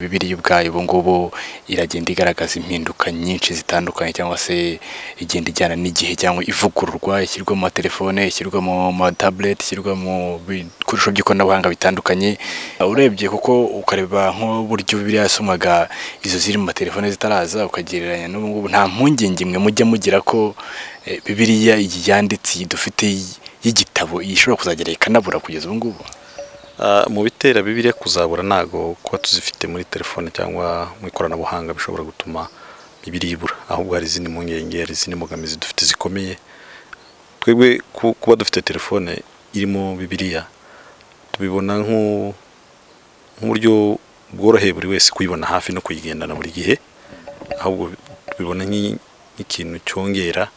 bibiriya ubwayo ubu ngubu iragenda igaragaza impinduka nyinshi zitandukanye cyangwa se igenda ijyana n'igihe cyangwa ivugururwa ishyirwa mu matelefone ishyirwa mu matabureti ishyirwa mu bikoresho by'ikoranabuhanga bitandukanye. Urebye kuko ukareba nk'uburyo bibiriya yasomaga izo ziri mu matelefone zitaraza ukagereranya n'ubu ngubu nta mpungenge imwe mujya mugira ko eh, bibiriya iyi yanditse iyi dufite y'igitabo iyi ishobora kuzagera ikanabura kugeza ubu ngubu. Mu bitera bibiliya kuzabura ntago kuba tuzifite muri telefone cyangwa mu ikoranabuhanga bishobora gutuma bibiliya ibura ahubwo hari izindi mpungenge hari izindi mbogamizi dufite zikomeye. Twebwe ku- kuba dufite telefone irimo bibiliya tubibona nk'u- nk'uburyo bworoheye buri wese kuyibona hafi no kuyigendana buri gihe ahubwo tubibona nk'i- nk'ikintu cyongera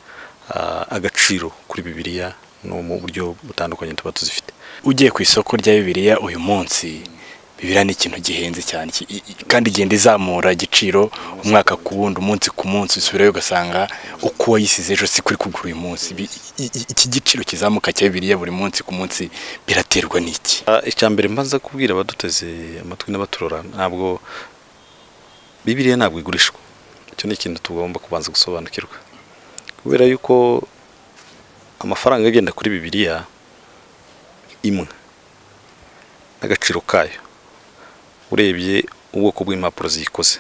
ah, agaciro kuri bibiliya no mu buryo butandukanye tuba tuzifite. Ugiye ku isoko rya bibiliya uyu munsi bibiliya ni ikintu gihenze cyane. Kandi igenda izamura igiciro umwaka ku wundi umunsi ku munsi. Usubirayo ugasanga uko wayisize ejo si kuri kugura uyu munsi. Iki giciro kizamuka cya bibiliya buri munsi ku munsi biraterwa n'iki? Ah, icya mbere mbanza kubwira abaduteze amatwi n'abaturora. Ntabwo bibiliya ntabwo igurishwa. Icyo ni ikintu tugomba kubanza gusobanukirwa. Kubera yuko amafaranga agenda kuri bibiliya imwe n'agaciro kayo. Urebye ubwoko bw'impapuro ziyikoze.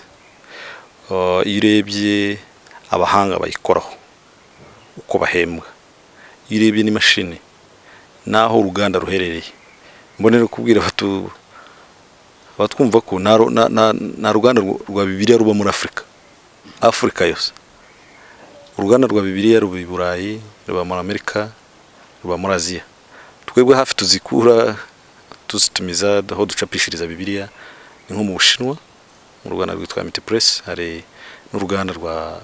Ah, iyo urebye abahanga bayikoraho uko bahembwa. Iyo urebye n'imashini n'aho uruganda ruherereye. Mbonera kubwira abatwumva ko nta ru- nta- nta- nta ruganda rwa bibiliya ruba muri afurika afurika yose. Uruganda rwa bibiliya ruba i burayi ruba muri amerika ruba muri aziya. Twebwe hafi tuzikura tuzitumiza aho ducapishiriza bibiliya ni nko mu bushinwa mu ruganda rwitwa miti press hari n'uruganda rwa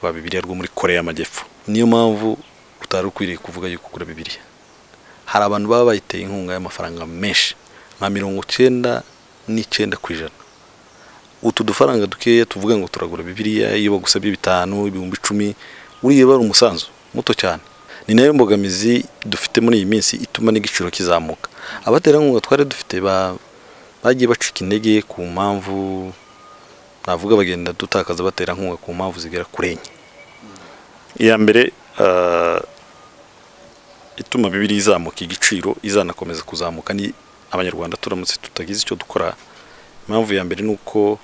rwa bibiliya rwo muri korea y'amajyepfo. Niyo mpamvu utari ukwiriye kuvuga yuko ugura bibiliya. Hari abantu baba bayiteye inkunga y'amafaranga menshi nka mirongo icyenda n'icyenda ku ijana. Utu dufaranga dukeya tuvuga ngo turagura bibiliya iyo bagusabye bitanu ibihumbi icumi uriya ari umusanzu muto cyane. Ni na yo mbogamizi dufite muri iyi minsi ituma n'igiciro kizamuka. Abaterankunga twari dufite ba- bagiye bacika intege ku mpamvu navuga bagenda dutakaza abaterankunga ku mpamvu zigera kuri enye. Iya mbere ah, ituma bibiri izamuka igiciro izanakomeza kuzamuka ni abanyarwanda turamutse tutagize icyo dukora impamvu ya mbere ni uko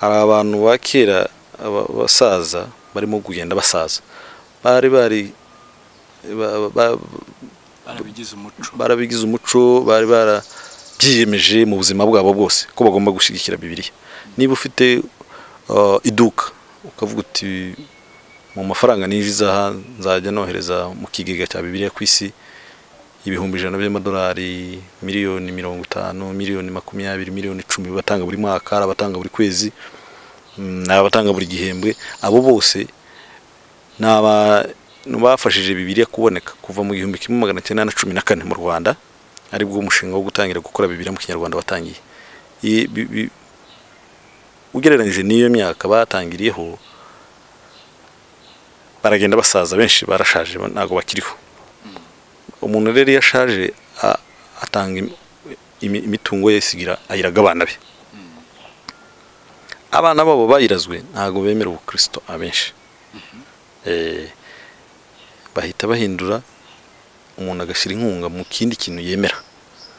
hari abantu ba kera aba- abasaza barimo kugenda basaza. Bari bari ba- ba- barabigize umuco. barabigize umuco bari barabyiyemeje mu buzima bwabo bwose ko bagomba gushyigikira bibiliya. Niba ufite uh, iduka ukavuga uti mu mafaranga ninjiza aha nzajya nohereza mu kigega cya bibiliya ku isi ibihumbi ijana by'amadolari miliyoni mirongo itanu miliyoni makumyabiri miliyoni icumi batanga buri mwaka hari abatanga buri kwezi mm, hari abatanga buri gihembwe. Abo bose ni bafashije bibiliya kuboneka kuva mu gihumbi kimwe magana cyenda na cumi na kane mu rwanda ari bwo umushinga wo gutangira gukora bibiliya mu kinyarwanda watangiye. Ugereranyije n'iyo myaka batangiriyeho baragenda basaza benshi barashaje ba- ntabwo bakiriho. Umuntu rero iyo ashaje atanga im- imi- imitungo ye isigira ayiraga abana be abana babo bayirazwe ntabwo bemera ubukristo abenshi. Bahita bahindura umuntu agashyira inkunga mu kindi kintu yemera.